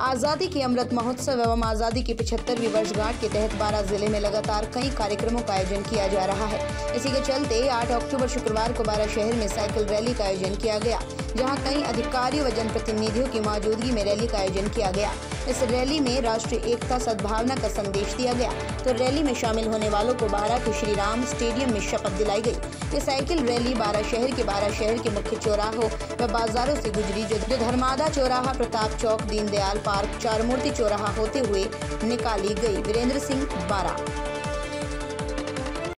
आज़ादी के अमृत महोत्सव एवं आज़ादी की पिछहत्तरवीं वर्षगांठ के तहत बारह ज़िले में लगातार कई कार्यक्रमों का आयोजन किया जा रहा है। इसी के चलते 8 अक्टूबर शुक्रवार को बारह शहर में साइकिल रैली का आयोजन किया गया, जहाँ कई अधिकारियों व जनप्रतिनिधियों की मौजूदगी में रैली का आयोजन किया गया। इस रैली में राष्ट्रीय एकता सद्भावना का संदेश दिया गया। तो रैली में शामिल होने वालों को बारह के श्री राम स्टेडियम में शपथ दिलाई गई। ये साइकिल रैली बारह शहर के बारह शहर के मुख्य चौराहों व बाजारों से गुजरी, जो धर्मादा चौराहा, प्रताप चौक, दीनदयाल पार्क, चारमूर्ति चौराहा होते हुए निकाली गई। वीरेंद्र सिंह बारा।